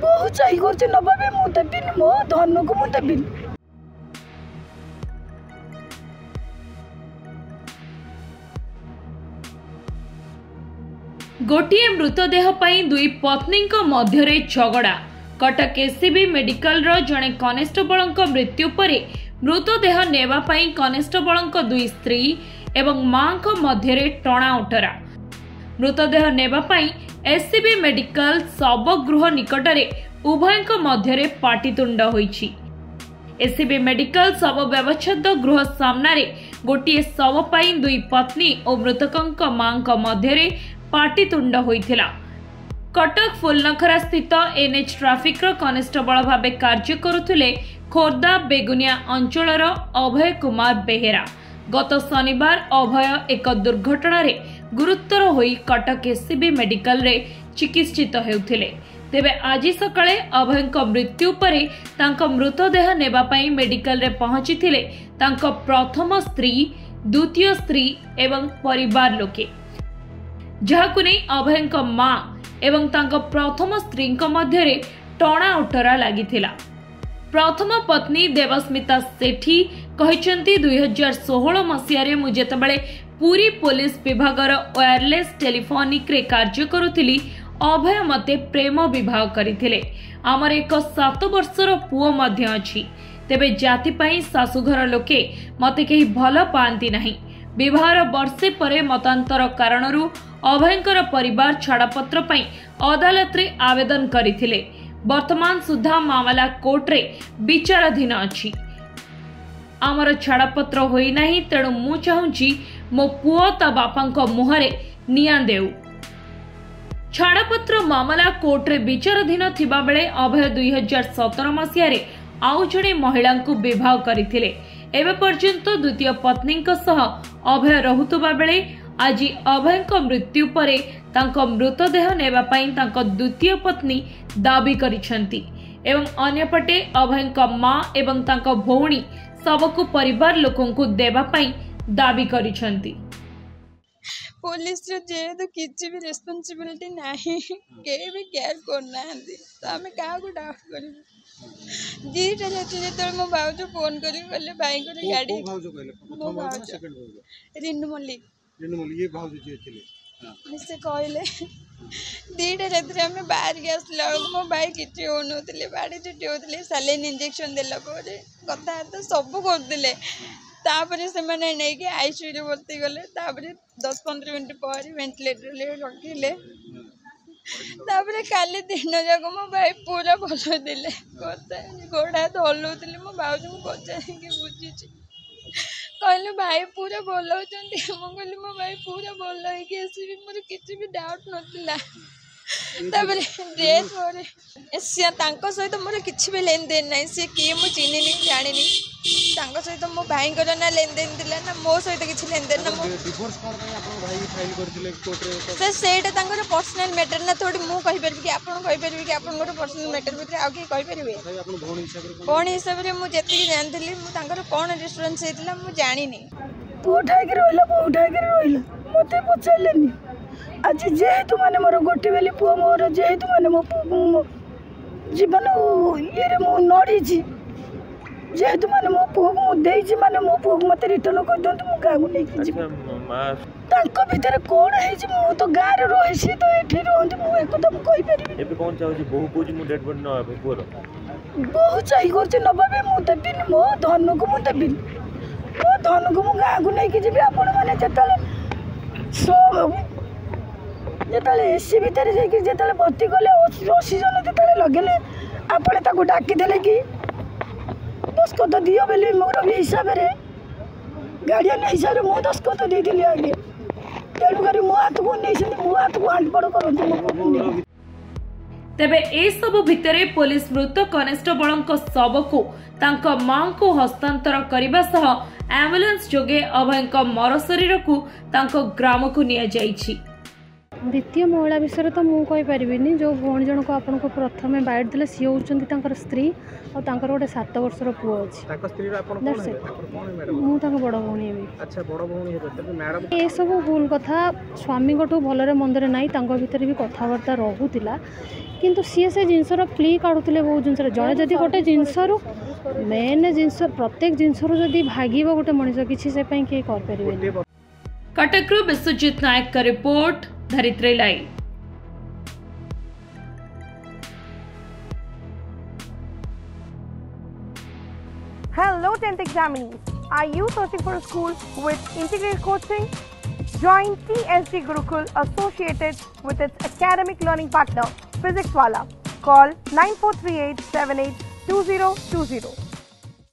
ବହୁ ଚାହି କରୁଛି ନବା ପାଇଁ ମୁଁ ଦେବିନି ମୋ ଧନକୁ ମୁଁ ଦେବିନି। ଗୋଟିଏ ମୃତଦେହ ପାଇଁ ଦୁଇ ପତ୍ନୀଙ୍କ ମଧ୍ୟରେ ଝଗଡ଼ା। କଟକ ଏସ୍ସିବି ମେଡିକାଲର ଜଣେ କନେଷ୍ଟବଳଙ୍କ ମୃତ୍ୟୁ ପରେ ମୃତଦେହ ନେବା ପାଇଁ କନେଷ୍ଟବଳଙ୍କ ଦୁଇ ସ୍ତ୍ରୀ ଏବଂ ମାଙ୍କ ମଧ୍ୟରେ ଟଣା ଓଟରା ମୃତଦେହ ନେବା ପାଇଁ ଏସ୍ସିବି ମେଡିକାଲ ଶବଗୃହ ନିକଟରେ ଉଭୟଙ୍କ ମଧ୍ୟରେ ପାଟିତୁଣ୍ଡ ହୋଇଛି। ଏସ୍ସିବି ମେଡିକାଲ ଶବ ବ୍ୟବଚ୍ଛେଦ ଗୃହ ସାମ୍ନାରେ ଗୋଟିଏ ଶବ ପାଇଁ ଦୁଇ ପତ୍ନୀ ଓ ମୃତକଙ୍କ ମାଙ୍କ ମଧ୍ୟରେ ପାଟିତୁଣ୍ଡ ହୋଇଥିଲା। କଟକ ଫୁଲନଖରା ସ୍ଥିତ ଏନ୍ଏଚ୍ ଟ୍ରାଫିକ୍ର କନେଷ୍ଟବଳ ଭାବେ କାର୍ଯ୍ୟ କରୁଥିଲେ ଖୋର୍ଦ୍ଧା ବେଗୁନିଆ ଅଞ୍ଚଳର ଅଭୟ କୁମାର ବେହେରା। ଗତ ଶନିବାର ଅଭୟ ଏକ ଦୁର୍ଘଟଣାରେ ଗୁରୁତର ହୋଇ କଟକ ଏସ୍ସିବି ମେଡିକାଲରେ ଚିକିତ୍ସିତ ହେଉଥିଲେ। ତେବେ ଆଜି ସକାଳେ ଅଭୟଙ୍କ ମୃତ୍ୟୁ ପରେ ତାଙ୍କ ମୃତଦେହ ନେବା ପାଇଁ ମେଡିକାଲରେ ପହଞ୍ଚିଥିଲେ ତାଙ୍କ ପ୍ରଥମ ସ୍ତ୍ରୀ ଦ୍ୱିତୀୟ ସ୍ତ୍ରୀ ଏବଂ ପରିବାର ଲୋକେ। ଯାହାକୁ ନେଇ ଅଭୟଙ୍କ ମା ଏବଂ ତାଙ୍କ ପ୍ରଥମ ସ୍ତ୍ରୀଙ୍କ ମଧ୍ୟରେ ଟଣା ଓଟରା ଲାଗିଥିଲା। ପ୍ରଥମ ପତ୍ନୀ ଦେବସ୍ମିତା ସେଠୀ କହିଛନ୍ତି ଦୁଇହଜାର ଷୋହଳ ମସିହାରେ ମୁଁ ଯେତେବେଳେ ପୁରୀ ପୋଲିସ ବିଭାଗର ୱାୟାରଲେସ୍ ଟେଲିଫୋନିକ୍ରେ କାର୍ଯ୍ୟ କରୁଥିଲି ଅଭୟ ମୋତେ ପ୍ରେମ ବିବାହ କରିଥିଲେ। ଆମର ଏକ ସାତ ବର୍ଷର ପୁଅ ମଧ୍ୟ ଅଛି। ତେବେ ଜାତି ପାଇଁ ଶାଶୁଘର ଲୋକେ ମୋତେ କେହି ଭଲ ପାଆନ୍ତି ନାହିଁ। ବିବାହର ବର୍ଷେ ପରେ ମତାନ୍ତର କାରଣରୁ ଅଭୟଙ୍କର ପରିବାର ଛାଡ଼ପତ୍ର ପାଇଁ ଅଦାଲତରେ ଆବେଦନ କରିଥିଲେ। ବର୍ତ୍ତମାନ ସୁଦ୍ଧା ମାମଲା କୋର୍ଟରେ ବିଚାରାଧୀନ ଅଛି। ଆମର ଛାଡ଼ପତ୍ର ହୋଇନାହିଁ ତେଣୁ ମୁଁ ଚାହୁଁଛି ମୋ ପୁଅ ତା ବାପାଙ୍କ ମୁହଁରେ ନିଆଁ ଦେଉ ଛାଡ଼ପତ୍ର ମାମଲା କୋର୍ଟରେ ବିଚାରାଧୀନ ଥିବାବେଳେ ଅଭୟ ଦୁଇହଜାର ସତର ମସିହାରେ ଆଉ ଜଣେ ମହିଳାଙ୍କୁ ବିବାହ କରିଥିଲେ ଏବେ ପର୍ଯ୍ୟନ୍ତ ଦ୍ୱିତୀୟ ପତ୍ନୀଙ୍କ ସହ ଅଭୟ ରହୁଥିବା ବେଳେ ଆଜି ଅଭୟଙ୍କ ମୃତ୍ୟୁ ପରେ ତାଙ୍କ ମୃତଦେହ ନେବା ପାଇଁ ତାଙ୍କ ଦ୍ୱିତୀୟ ପତ୍ନୀ ଦାବି କରିଛନ୍ତି ଏବଂ ଅନ୍ୟପଟେ ଅଭୟଙ୍କ ମା ଏବଂ ତାଙ୍କ ଭଉଣୀ ଶବକୁ ପରିବାର ଲୋକଙ୍କୁ ଦେବା ପାଇଁ ଦାବି କରିଛନ୍ତି। ପୋଲିସର ଯେହେତୁ କିଛି ବି ରେସ୍ପନ୍ସିବିଲିଟି ନାହିଁ କେହି ବି କେୟାର କରୁନାହାନ୍ତି ତ ଆମେ କାହାକୁ ଡାଉଟ୍ କରିବୁ? ଦିଟା ରାତି ଯେତେବେଳେ ମୋ ଭାଉଜ ଫୋନ୍ କରି କହିଲେ ଭାଇଙ୍କର କୋଉ- ଗାଡ଼ି କୋଉ ଭାଉଜ କହିଲେ? ମୋ ପ୍ରଥମ ଭାଉଜ ଭାଉଜ। ନା ସେକେଣ୍ଡ ଭାଉଜ? ରିନୁ ମଲ୍ଲିକ। ରିନୁ ମଲ୍ଲିକ ଇଏ ଭାଉଜ ଯିଏ ଥିଲେ। ହଁ। ସେ କହିଲେ ଦିଟା ରାତିରେ ଆମେ ବାହାରିକି ଆସିଲା ବେଳକୁ ମୋ ଭାଇ କିଛି ହେଉନଥିଲେ ବାଡ଼ି ଚୁଟି ହେଉଥିଲେ ସାଲାଇନ୍ ଇଞ୍ଜେକ୍ସନ୍ ଦେଲା ପରେ କଥାବାର୍ତ୍ତା ସବୁ କରୁଥିଲେ। ତାପରେ ସେମାନେ ନେଇକି ଆଇସିୟୁରେ ଭର୍ତ୍ତି କଲେ। ତାପରେ ଦଶ ପନ୍ଦର ମିନିଟ୍ ପରେ ଭେଣ୍ଟିଲେଟରରେ ରଖିଲେ। ତାପରେ କାଲି ଦିନ ଯାକ ମୋ ଭାଇ ପୁରା ଭଲ ଥିଲେ। କଥା ଗୋଡ଼ ହାତ ହଲଉଥିଲେ। ମୋ ଭାଉଜଙ୍କୁ ପଚାରିକି ବୁଝିଛି। କହିଲେ ଭାଇ ପୁରା ଭଲ ଅଛନ୍ତି? ମୁଁ କହିଲି ମୋ ଭାଇ ପୁରା ଭଲ ହେଇକି ଆସିବି। ମୋର କିଛି ବି ଡାଉଟ୍ ନଥିଲା। ତାପରେ ଡ୍ରେସ୍ ପରେ ସିଏ ତାଙ୍କ ସହିତ ମୋର କିଛି ବି ଲେନଦେନ ନାହିଁ। ସିଏ କିଏ ମୁଁ ଚିହ୍ନିନି ଜାଣିନି। ତାଙ୍କ ସହିତ ମୋ ଭାଇଙ୍କର ନା ଲେନଦେନ ଥିଲା ନା ମୋ ସହିତ କିଛି ଲେନଦେନ ନା ମୁଁ ଡିଭୋର୍ସ କ'ଣ ପାଇଁ ଆପଣଙ୍କ ଭାଇ ଫାଇଲ୍ କରିଥିଲେ କୋର୍ଟରେ ସେ ସେଇଟା ତାଙ୍କର ପର୍ସନାଲ ମ୍ୟାଟର ନା ଥୋଡ଼ି ମୁଁ କହିପାରିବି କି ଆପଣ କହିପାରିବେ କି ଆପଣଙ୍କର ପର୍ସନାଲ ମ୍ୟାଟର ଭିତରେ ଆଉ କେହି କହିପାରିବେ? ତଥାପି ଆପଣ ଭଉଣୀ ହିସାବରେ କ'ଣ କ'ଣ ହିସାବରେ ମୁଁ ଯେତିକି ଜାଣିଥିଲି ମୁଁ ତାଙ୍କର କ'ଣ ଡିଷ୍ଟର୍ବାନ୍ସ ହେଇଥିଲା ମୁଁ ଜାଣିନି। ପୁଅ ଠାଇକି ରହିଲା ବୋଉ ଠାଇକି ରହିଲା ମୋତେ ପଚାରିଲେନି। ଆଜି ଯେହେତୁ ମାନେ ମୋର ଗୋଟେ ବେଲି ପୁଅ ମୋର ଯେହେତୁ ମାନେ ମୋ ପୁଅକୁ ମୋ ଜୀବନ ଇଏରେ ମୁଁ ନଡ଼ିଛି ଯେହେତୁ ମାନେ ମୋ ପୁଅକୁ ମୁଁ ଦେଇଛି ମାନେ ମୋ ପୁଅକୁ ମୋତେ ରିଟର୍ଣ୍ଣ କରିଦିଅନ୍ତୁ ମୁଁ ଗାଁକୁ ନେଇକି ଯିବି। ତାଙ୍କ ଭିତରେ କ'ଣ ହେଇଛି? ମୁଁ ତ ଗାଁରେ ରହେ ସିଏ ତ ଏଠି ରହନ୍ତି ମୁଁ ଏକଥା ମୁଁ କହିପାରିବି ଏବେ କ'ଣ ଚାହୁଁଛି? ବୋହୁ କହୁଛି ମୁଁ ଡେଡ୍ ବଡି ନେବା ପାଇଁ ପୁଅର। ବହୁତ ଚାହି କରୁଛି ନେବା ପାଇଁ ମୁଁ ଦେବିନି ମୋ ଧନକୁ ମୁଁ ଦେବିନି। ମୋ ଧନକୁ ମୁଁ ଗାଁକୁ ନେଇକି ଯିବି ଆପଣମାନେ ଯେତେବେଳେ ସୋ- ଯେତେବେଳେ ଏସି ଭିତରେ ଯାଇକି ଯେତେବେଳେ ଭର୍ତ୍ତି କଲେ ଅକ୍ସିଜେନ୍ ଯେତେବେଳେ ଲଗେଇଲେ ଆପଣ ତାକୁ ଡାକିଦେଲେ କି? ଦସ୍ତଖତ ଦିଅ ବୋଲି ମୋର ବି ହିସାବରେ ଗାର୍ଡ଼ିଆନ୍ ହିସାବରେ ମୁଁ ଦସ୍ତଖତ ଦେଇଥିଲି ଆଜ୍ଞା ତେଣୁକରି ମୋ ହାତକୁ ନେଇଛନ୍ତି ମୋ ହାତକୁ ହାଣ୍ଡପଡ଼ କରନ୍ତୁ ମୋ ପୁଅକୁ ନେଇ ତେବେ ଏସବୁ ଭିତରେ ପୋଲିସ ମୃତ କନେଷ୍ଟବଳଙ୍କ ଶବକୁ ତାଙ୍କ ମାଙ୍କୁ ହସ୍ତାନ୍ତର କରିବା ସହ ଆମ୍ବୁଲାନ୍ସ ଯୋଗେ ଅଭୟଙ୍କ ମର ଶରୀରକୁ ତାଙ୍କ ଗ୍ରାମକୁ ନିଆଯାଇଛି। ଦ୍ୱିତୀୟ ମହିଳା ବିଷୟରେ ତ ମୁଁ କହିପାରିବିନି। ଯେଉଁ ଭଉଣୀ ଜଣକ ଆପଣଙ୍କୁ ପ୍ରଥମେ ବାଇଟ୍ ଦେଲେ ସିଏ ହେଉଛନ୍ତି ତାଙ୍କର ସ୍ତ୍ରୀ ଆଉ ତାଙ୍କର ଗୋଟେ ସାତ ବର୍ଷର ପୁଅ ଅଛି। ତାଙ୍କ ସ୍ତ୍ରୀର ଆପଣ କଣ That's ହେବେ? it. ତାଙ୍କର କଣ ମ୍ୟାଡ଼ାମ ମୁଁ ତାଙ୍କ ବଡ଼ ଭଉଣୀ ହେବି। ଆଚ୍ଛା ବଡ଼ ଭଉଣୀ ହେବେ ତେବେ ମ୍ୟାଡ଼ାମ ଏସବୁ ଭୁଲ କଥା ସ୍ୱାମୀଙ୍କଠୁ ଭଲରେ ମନ୍ଦରେ ନାହିଁ ତାଙ୍କ ଭିତରେ ବି କଥାବାର୍ତ୍ତା ରହୁଥିଲା। କିନ୍ତୁ ସିଏ ସେ ଜିନିଷର ପ୍ଲି କାଢ଼ୁଥିଲେ ବହୁତ ଜିନିଷରେ। ଜଣେ ଯଦି ଗୋଟେ ଜିନିଷରୁ ମେନ୍ ଜିନିଷ ପ୍ରତ୍ୟେକ ଜିନିଷରୁ ଯଦି ଭାଗିବ ଗୋଟେ ମଣିଷ କିଛି ସେ ପାଇଁ କେହି କରିପାରିବେନି। ଗୋଟିଏ କଟକରୁ ବିଶ୍ୱଜିତ ନାୟକଙ୍କ ରିପୋର୍ଟ। ധരിത്രിയിലായി Hello 10th examinees. Are you searching for a school with integrated coaching? Join TNC Gurukul associated with its academic learning partner, Physics Wala. Call 9438782020.